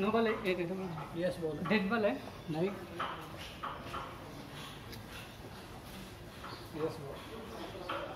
No ball है एक yes ball dead ball. है? नहीं। Yes ball.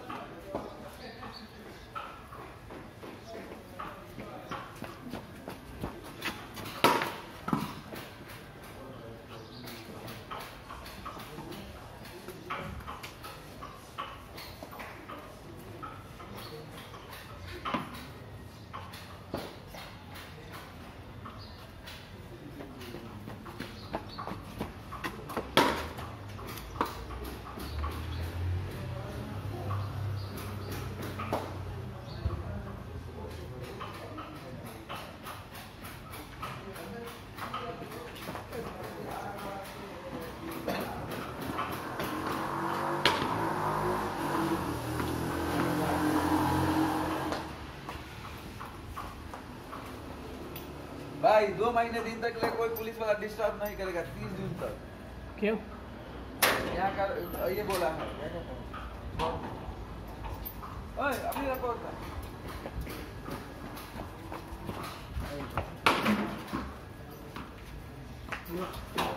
भाई दो महीने दिन तक ले कोई पुलिस वाला डिस्टर्ब नहीं करेगा तीस जून तक। क्यों? यहाँ का ये बोला। है है ओए अभी रखो उसका। Municipal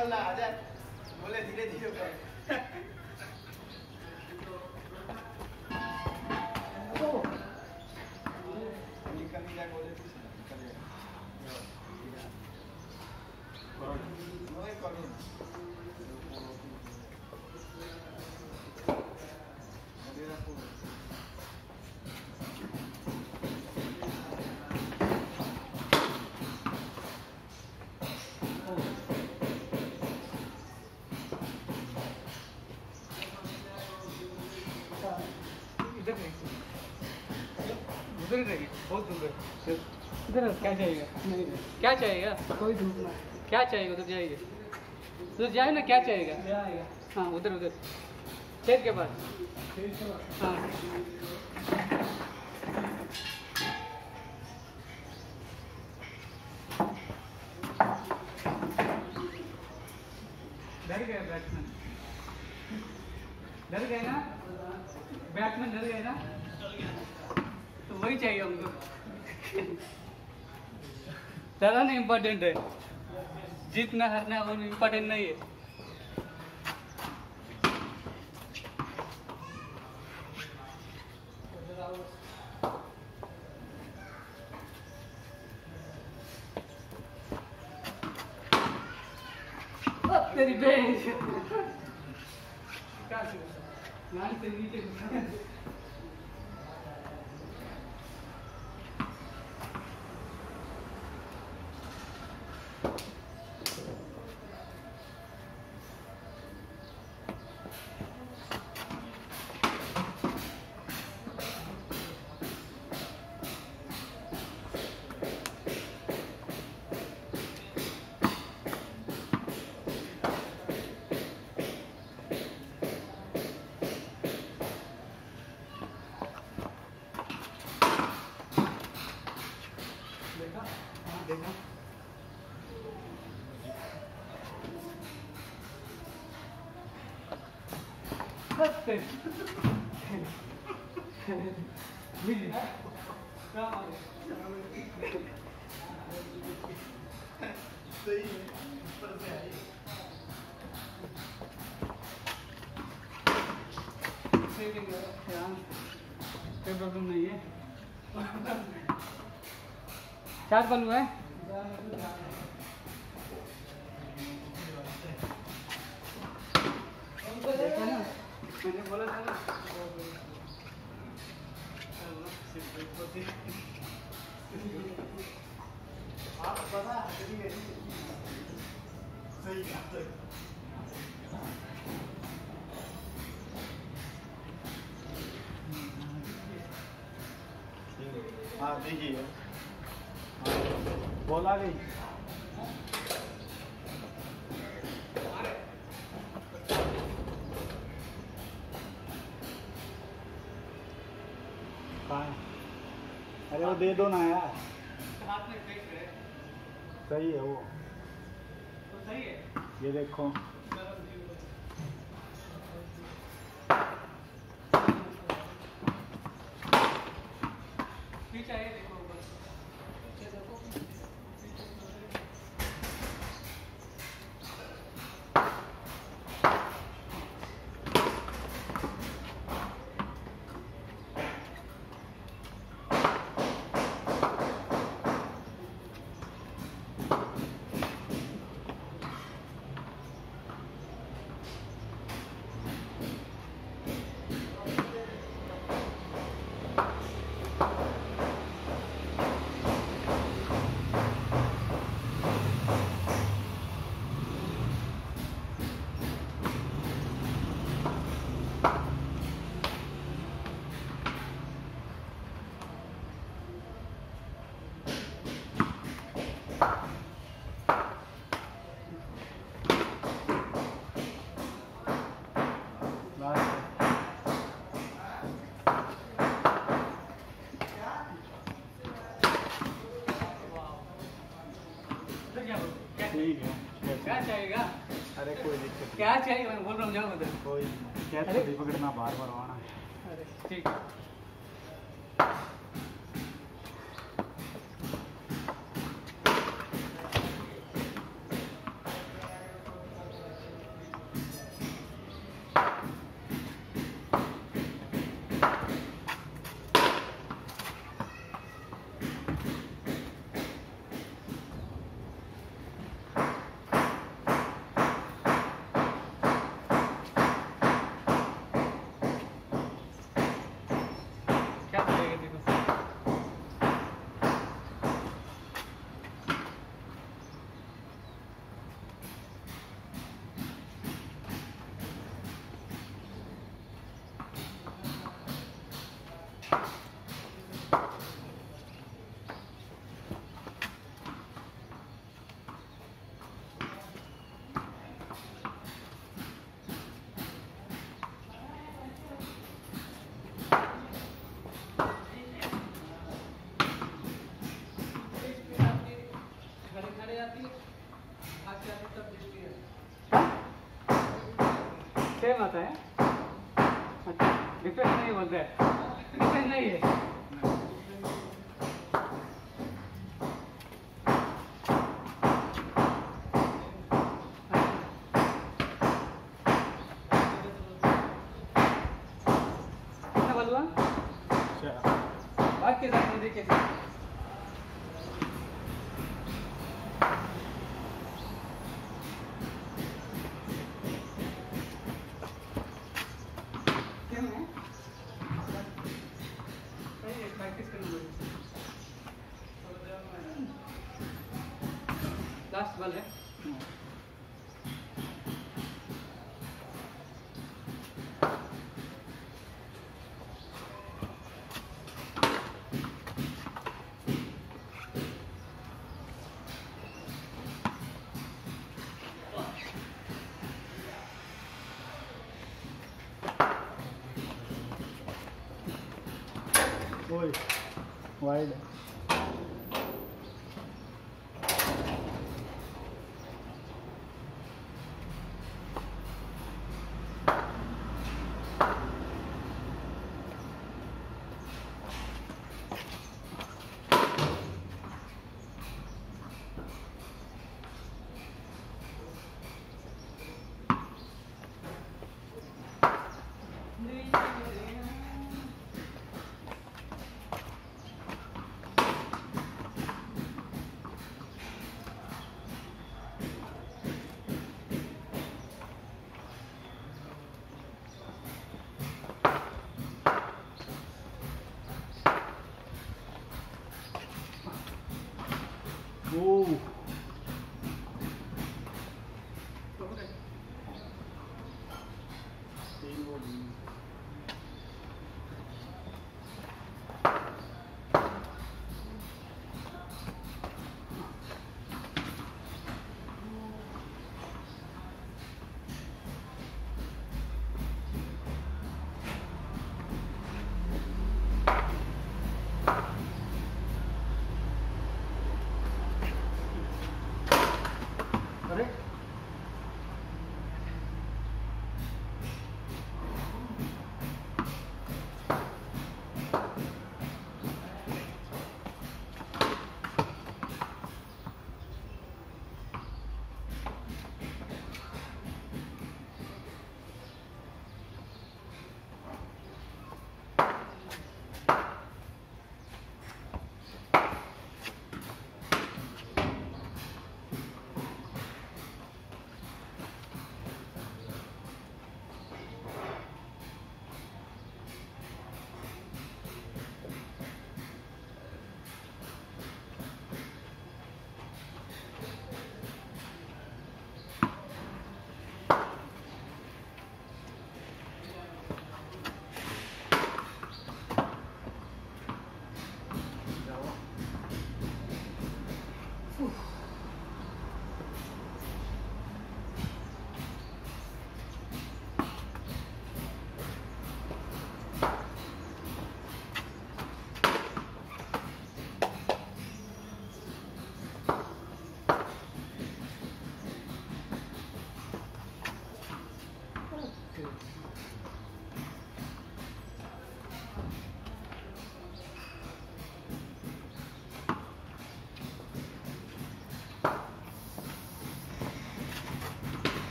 Nicola. That इधर क्या चाहिएगा? नहीं। क्या चाहिएगा? कोई धूप ना। क्या चाहिएगा? उधर जाइए। उधर जाए ना क्या चाहिएगा? हाँ उधर उधर। खेत के पास। है। नहीं इम्पोर्टेंट है जीतना हारना वो इम्पोर्टेंट नहीं है सही। कोई प्रॉब्लम नहीं है चार बलू है देखा ना मैंने बोला था ना आप पता है सही बात है हाँ देखिए बोला गई अरे वो दे दो ना यार। सही है वो। तो सही है। ये देखो पीछे आइए देखो ऊपर लास्ट तो क्या बोलूँ? क्या ठीक है क्या चाहिएगा अरे कोई दिक्कत क्या चाहिए? मैं बोल रहा हूँ जाओ उधर। कोई क्या अरे। पकड़ना बार बार आना अरे ठीक आता है? अच्छा डिफेंस नहीं बोलते है। डिफेंस नहीं है। अच्छा, अच्छा। बात कैसे world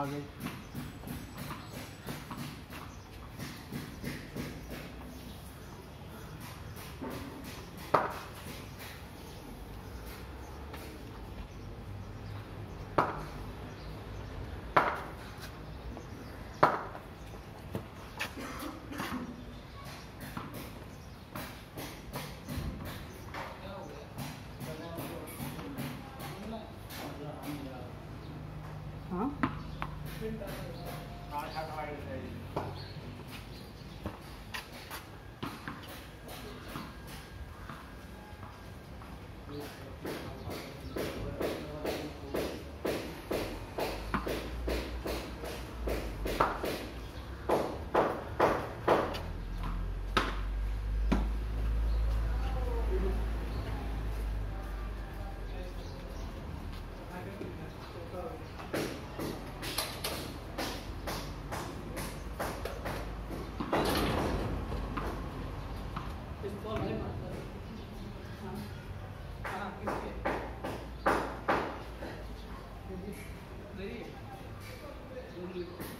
आगे livro.